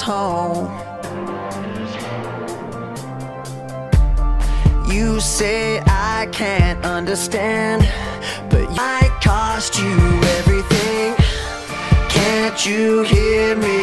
Home. You say I can't understand, but I cost you everything. Can't you hear me?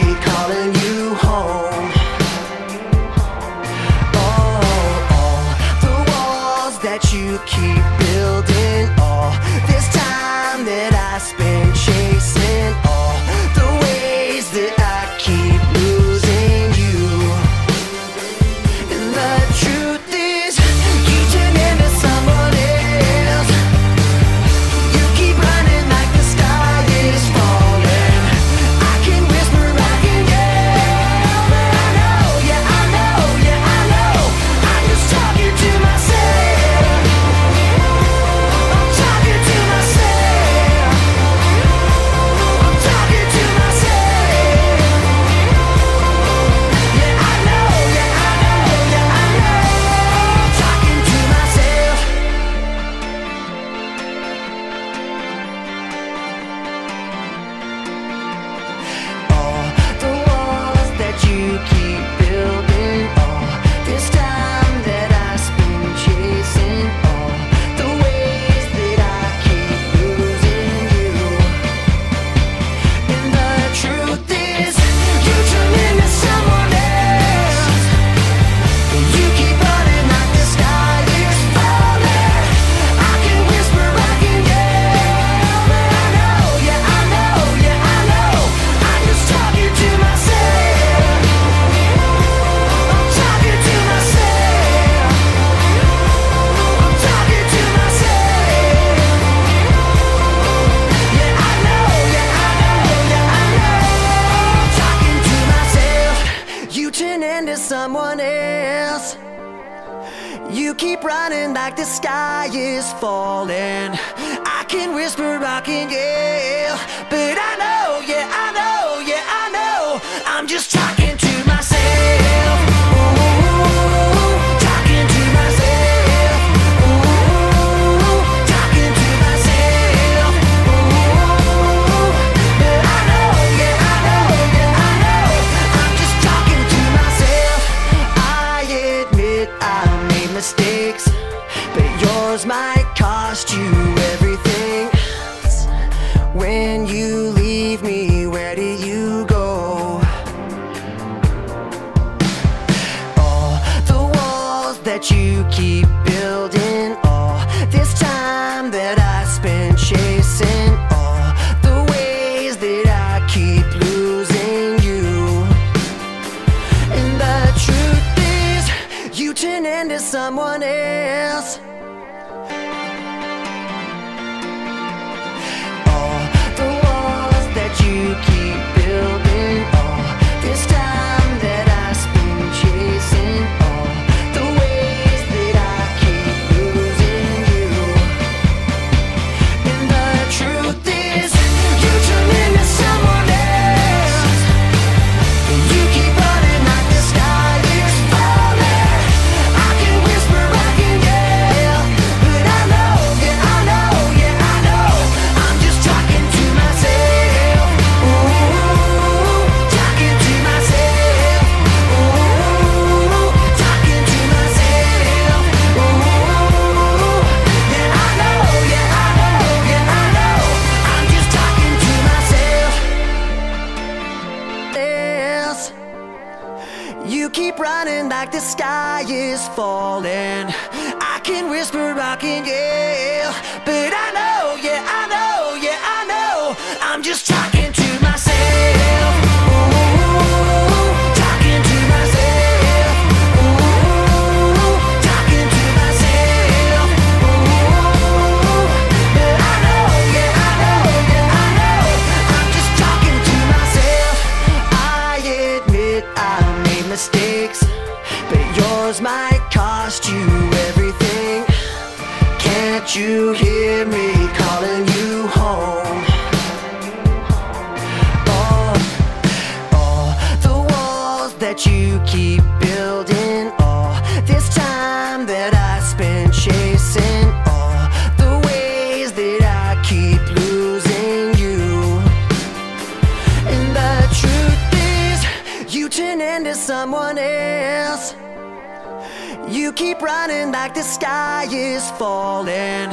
You keep running like the sky is falling.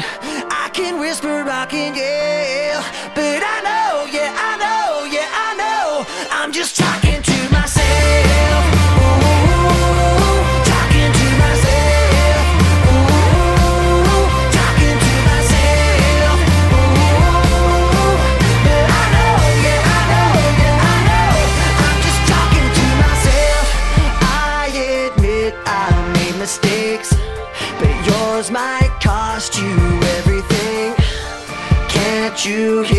I can whisper, I can yell, but I know, yeah, I know, yeah, I know. I'm just trying. you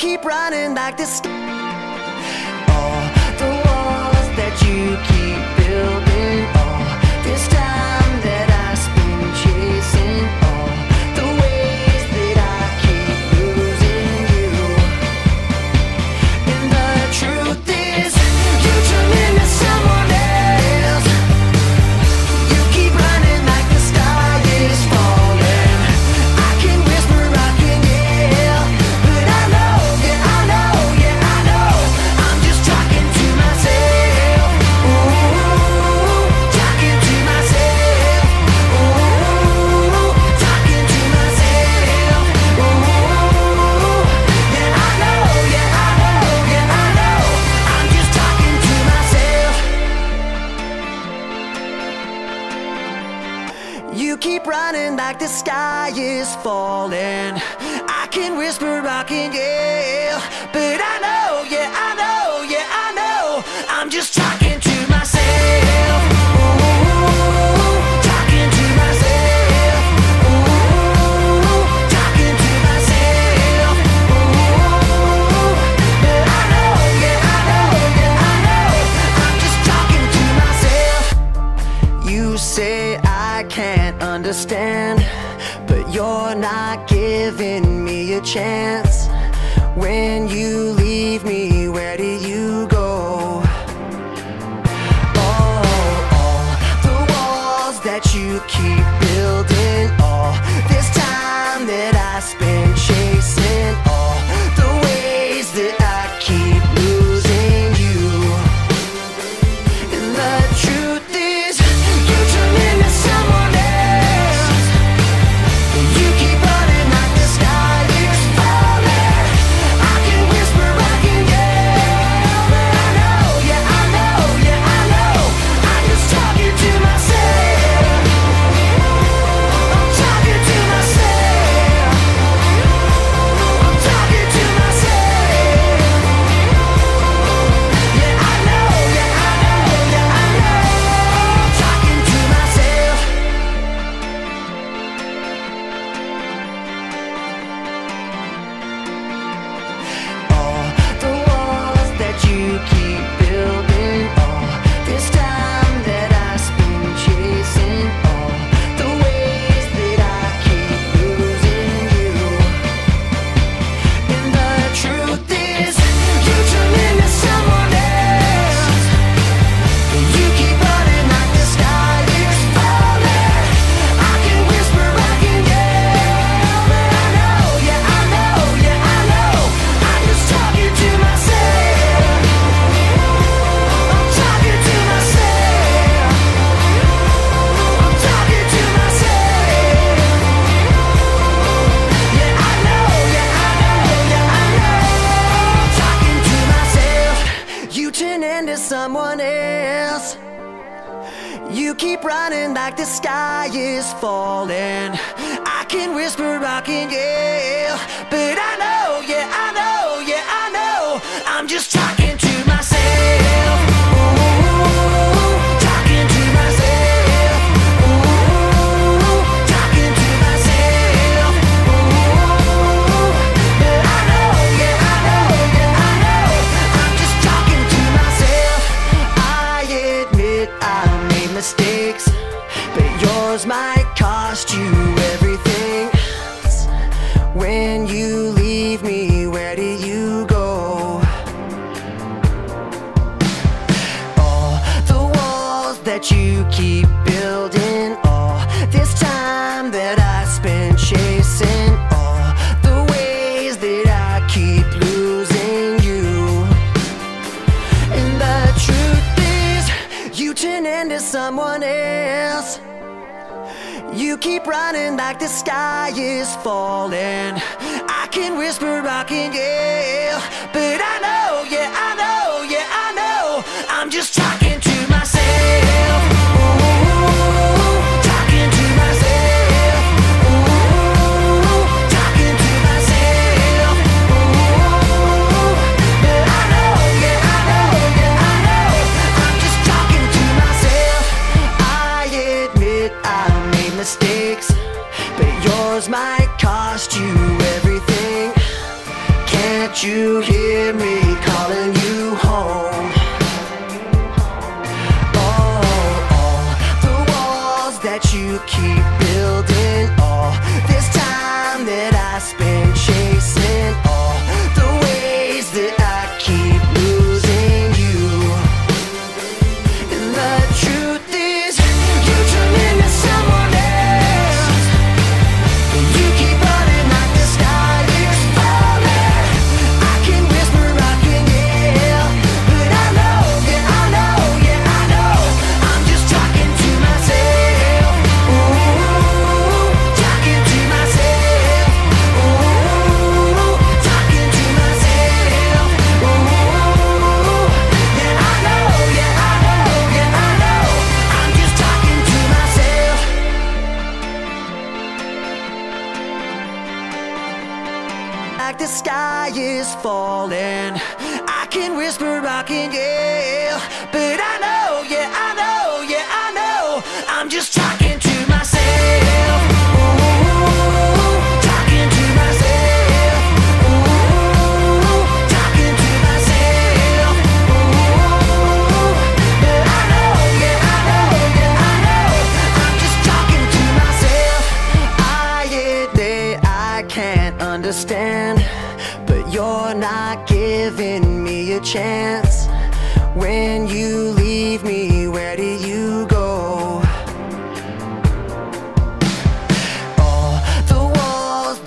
keep running like this. falling. I can whisper, I can yell But I chance. keep running like the sky is falling. I can whisper, I can yell, but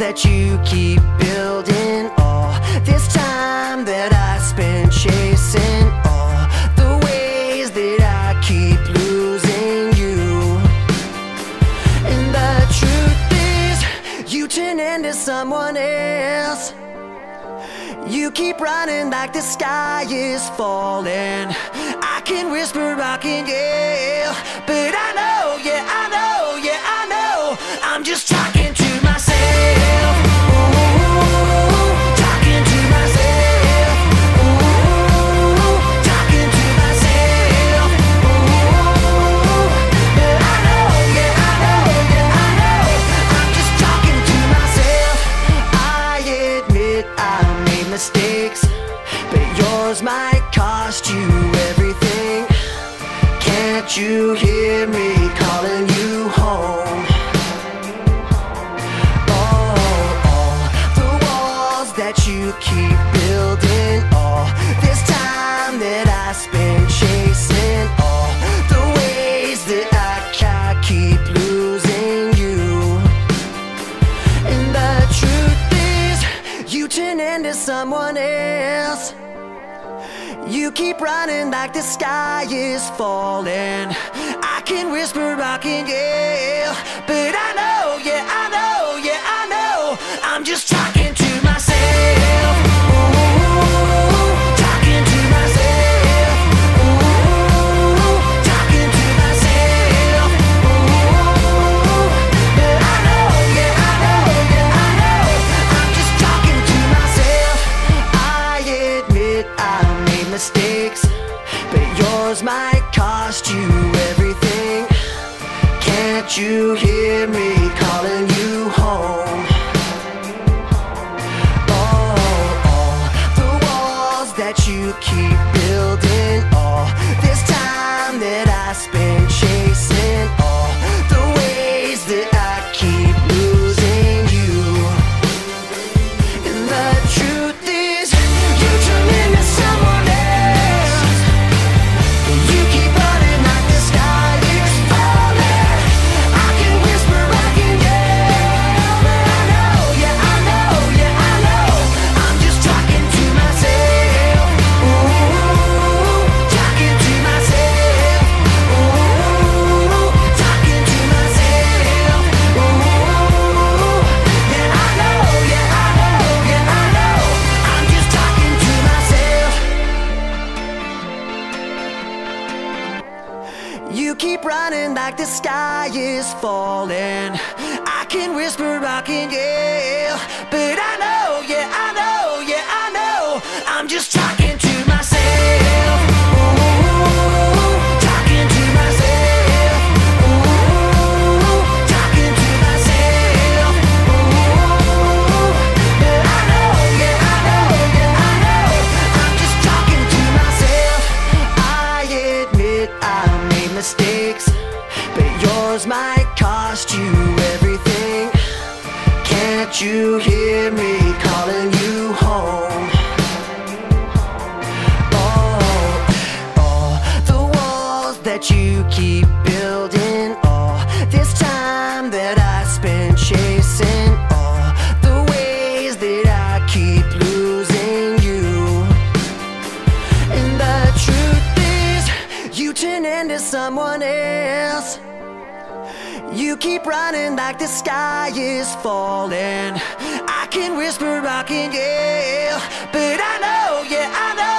that you keep building all this time that I spent chasing all the ways that I keep losing you. And the truth is you turn into someone else. You keep running like the sky is falling. I can whisper I can yell but I know you hear me calling you home? Oh, all the walls that you keep you keep running like the sky is falling. I can whisper, I can yell But I know, yeah, I mistakes, but yours might cost you everything. Can't you hear me? time that I spent chasing all the ways that I keep losing you. And the truth is, you turn into someone else. You keep running like the sky is falling. I can whisper, I can yell, but I know, yeah, I know.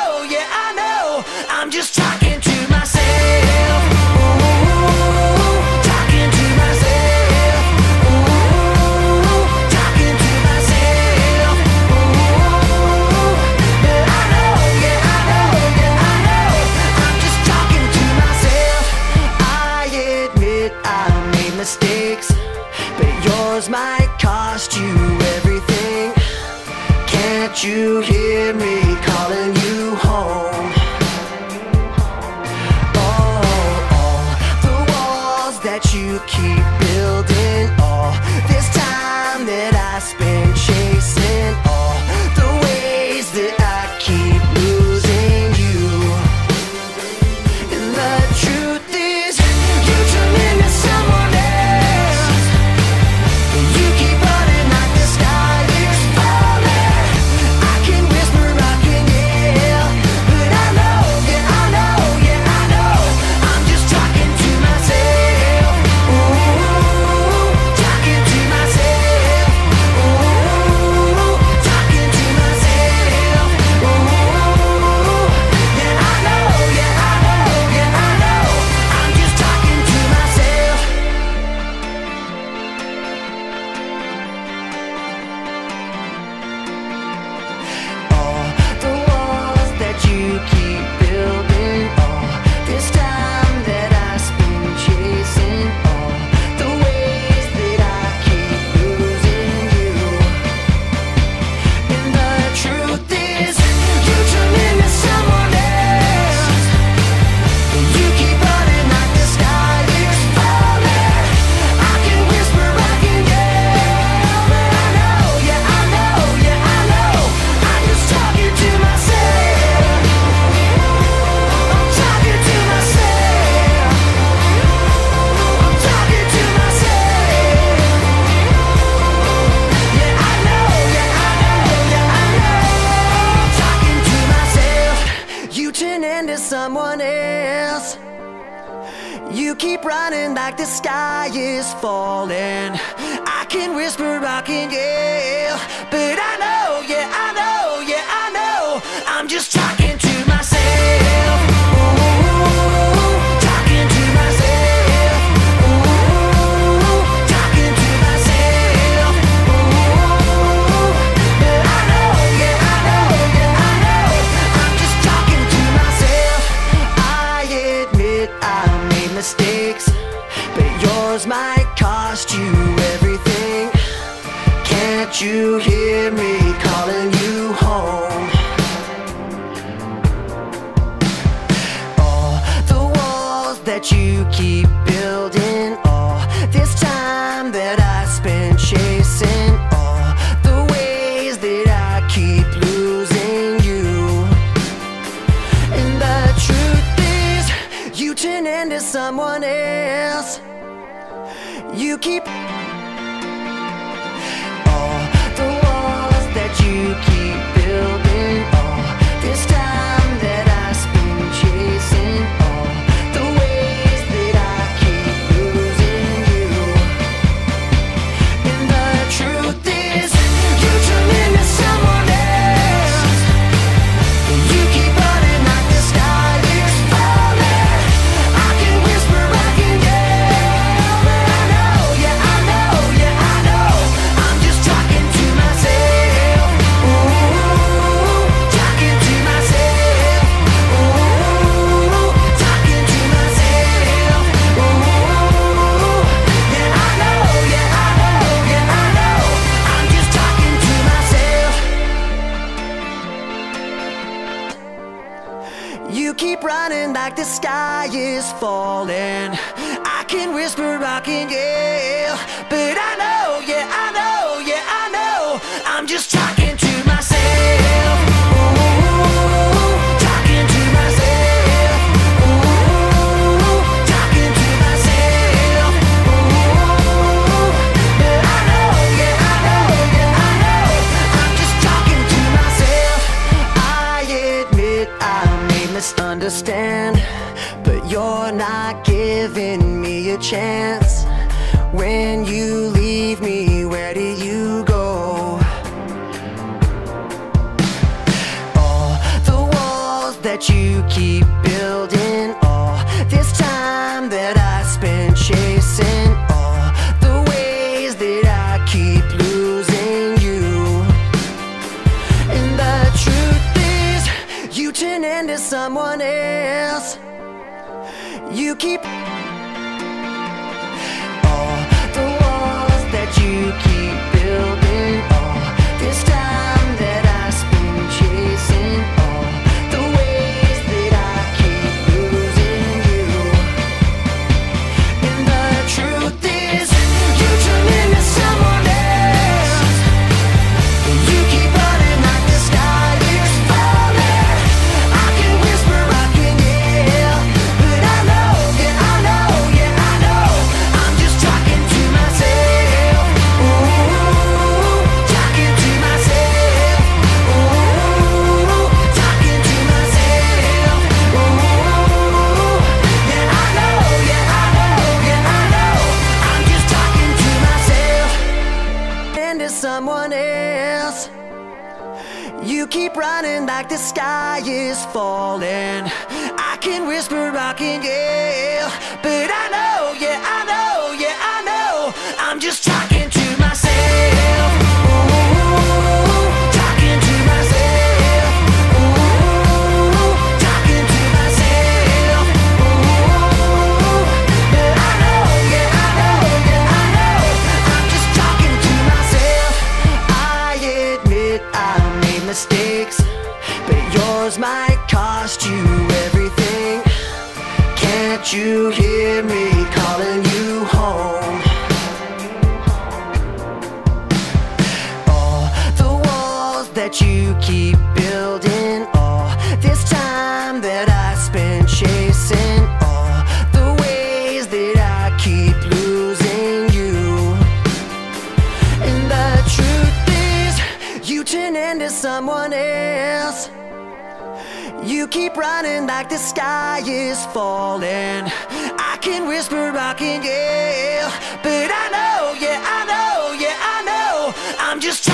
you keep smooching into someone else. You keep all the walls that you keep. like the sky is falling. I can whisper, rocking can, yeah. someone else. You keep running like the sky is falling. I can whisper, I can yell. But I know, yeah, I know, yeah, I know. I'm just trying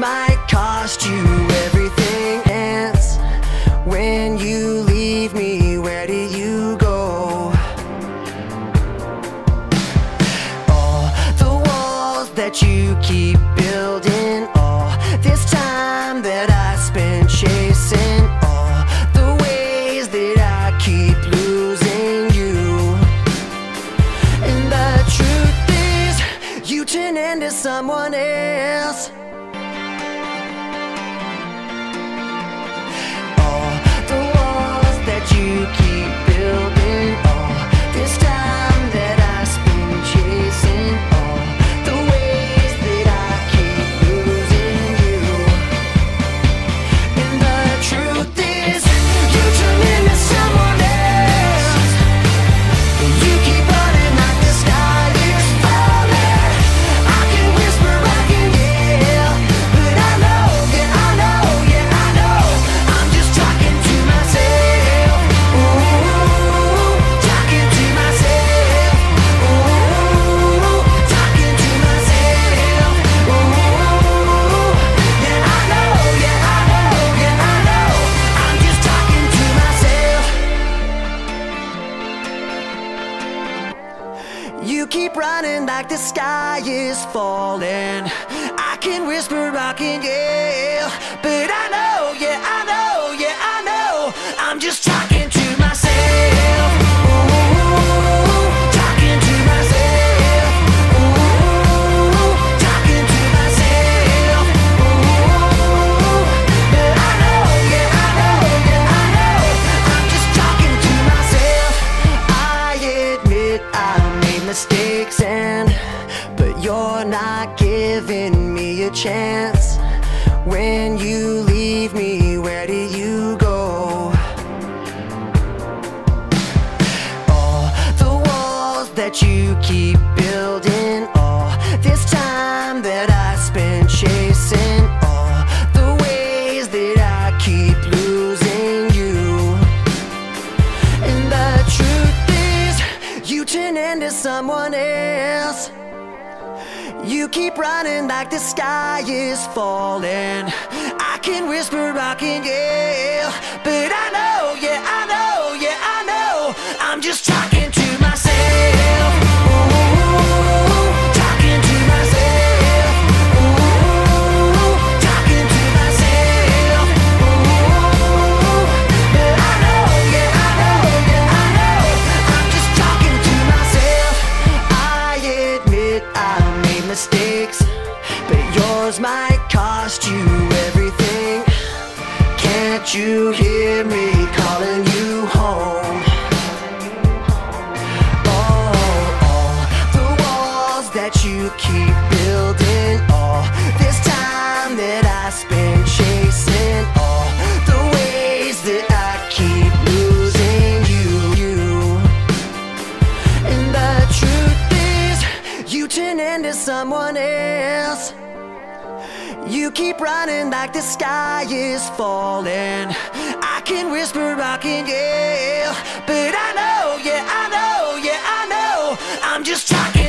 yours chance. keep running like the sky is falling. I can whisper, I can yell, but I know, yeah, I know. you hear me? You keep running like the sky is falling. I can whisper, I can yell But I know, yeah, I know, yeah, I know. I'm just talking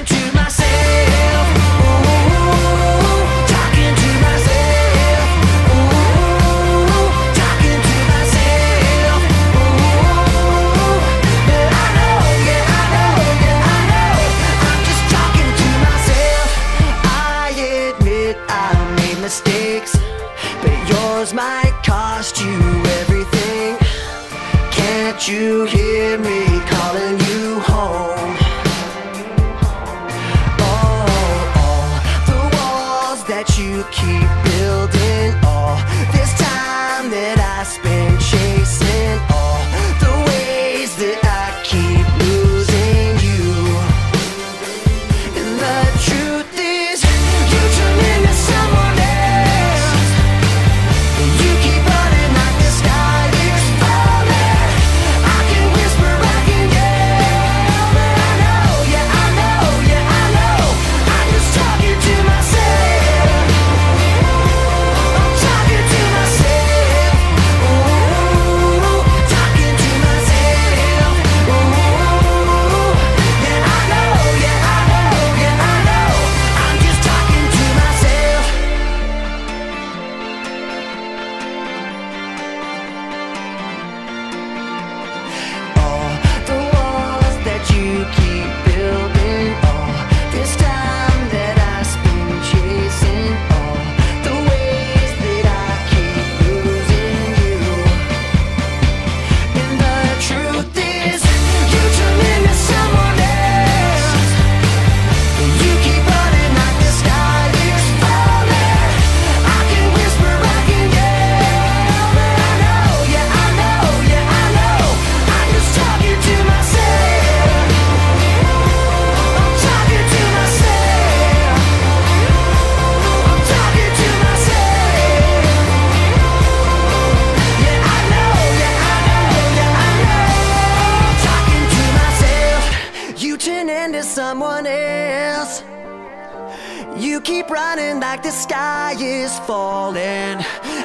sky is falling.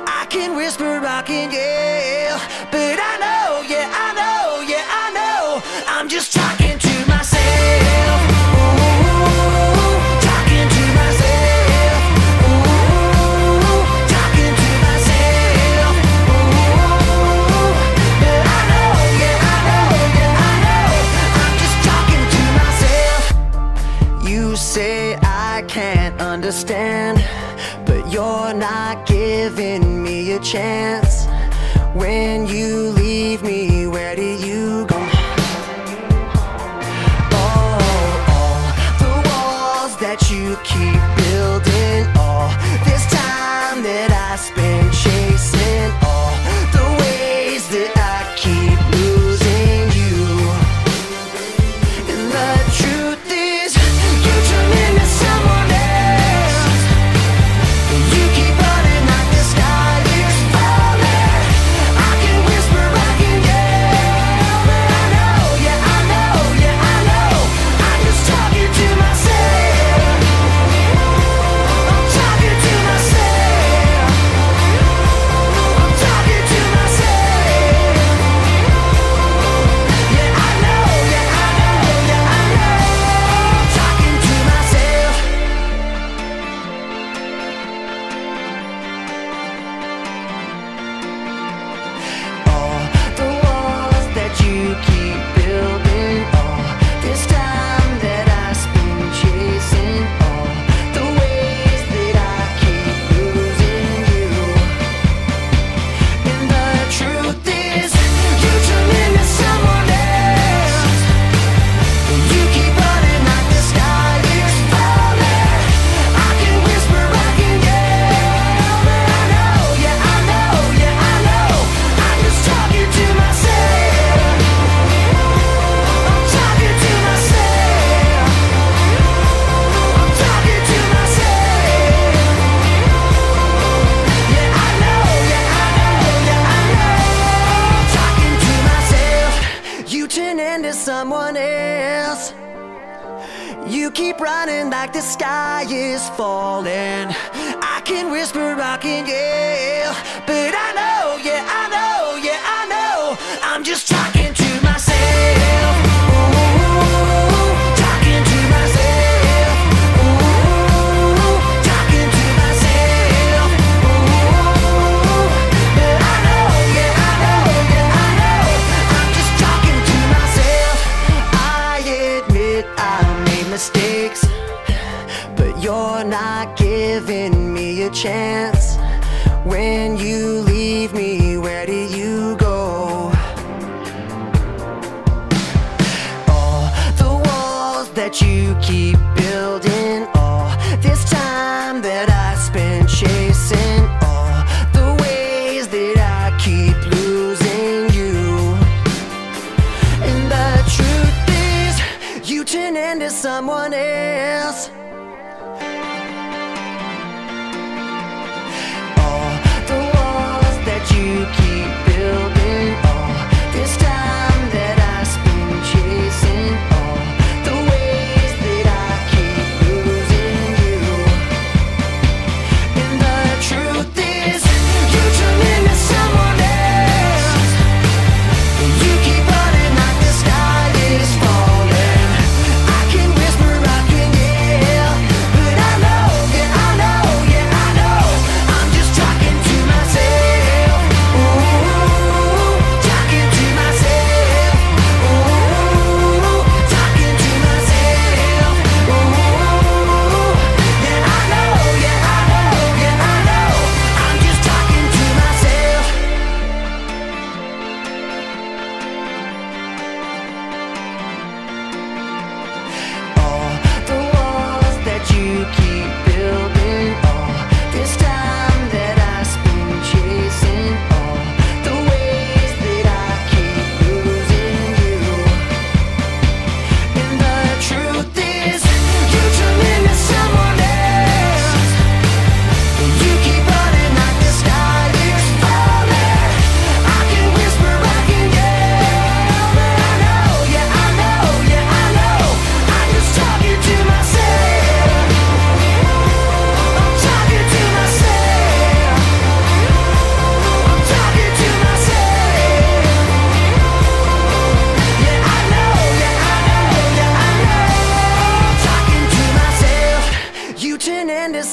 I can whisper, I can giving me a chance.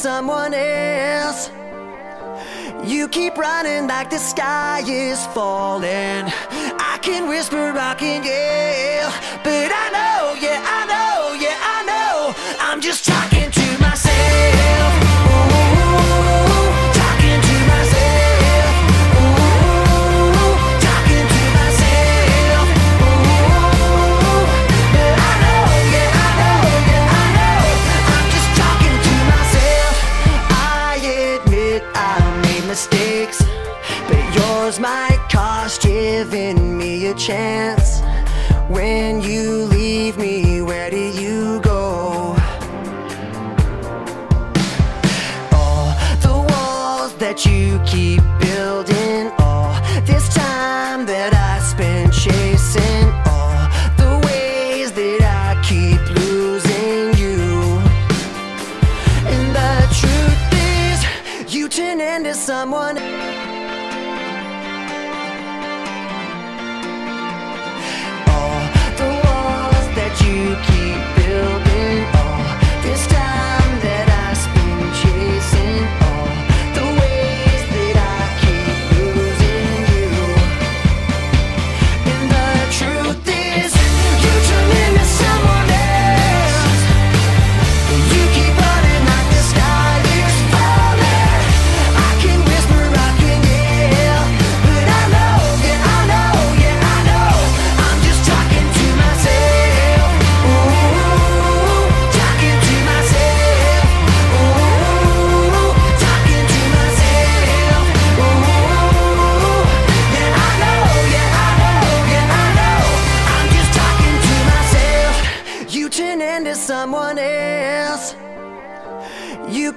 someone else. You keep running like the sky is falling. I can whisper, I can yell But I know, yeah, I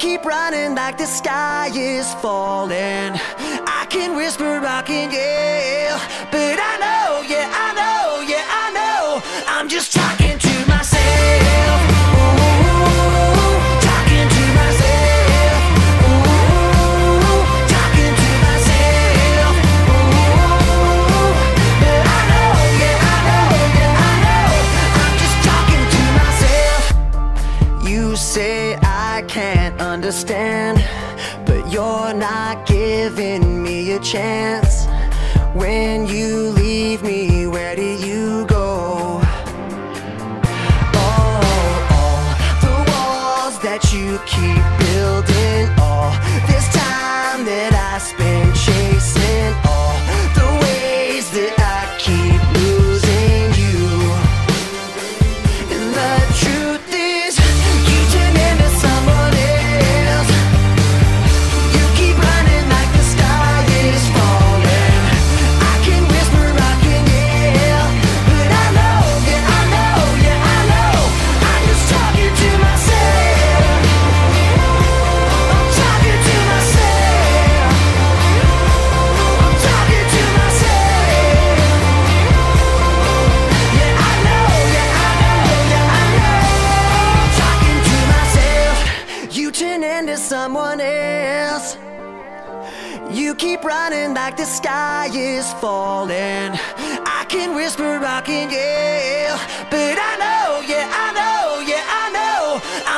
keep running like the sky is falling. I can whisper, I can yell But I know chance.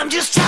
I'm just trying.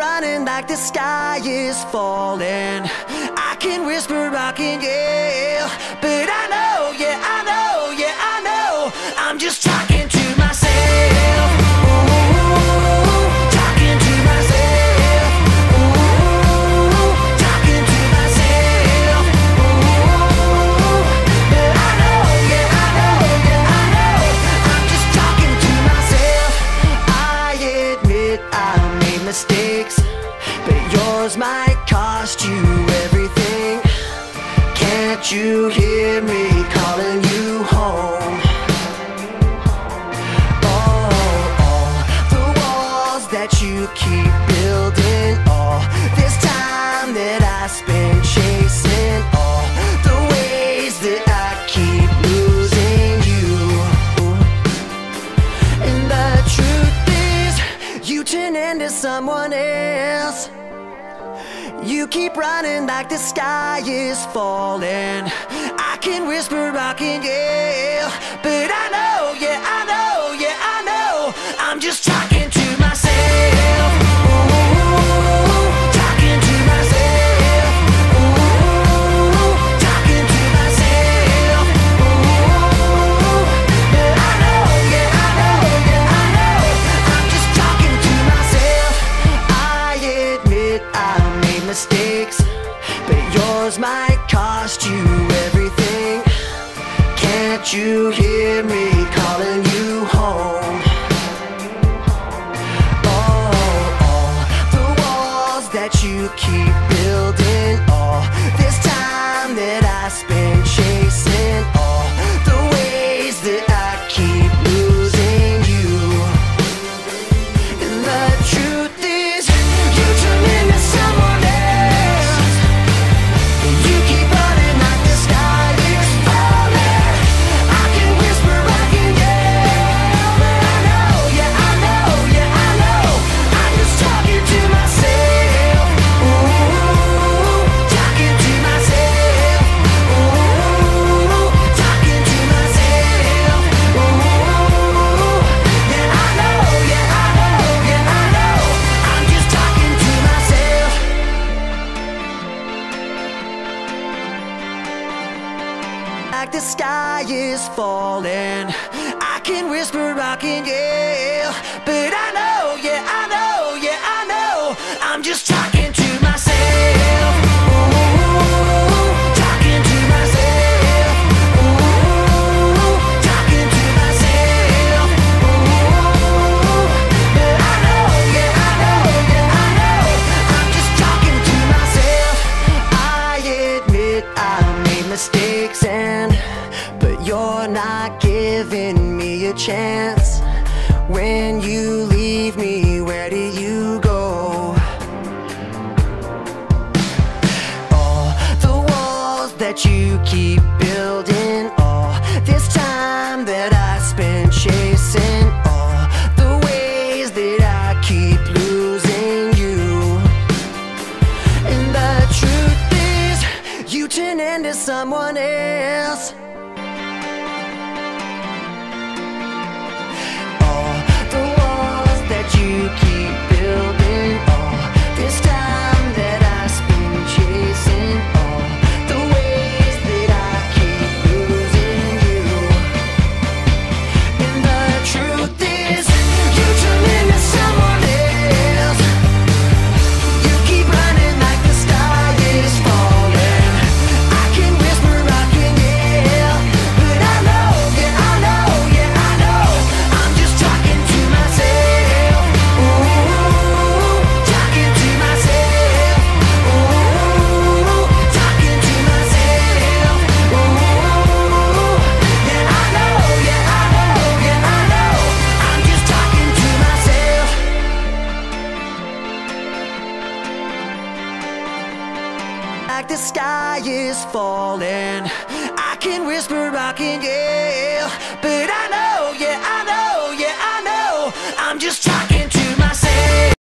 running like the sky is falling. I can whisper, I can yell, but I know, yeah, I you hear me calling you home? Oh, all the walls that you keep building, all this time that I spend chasing, all the ways that I keep losing you. And the truth is, you turn into someone else. You keep running like the sky is falling. I can whisper, I can yell, but I know, yeah, I know.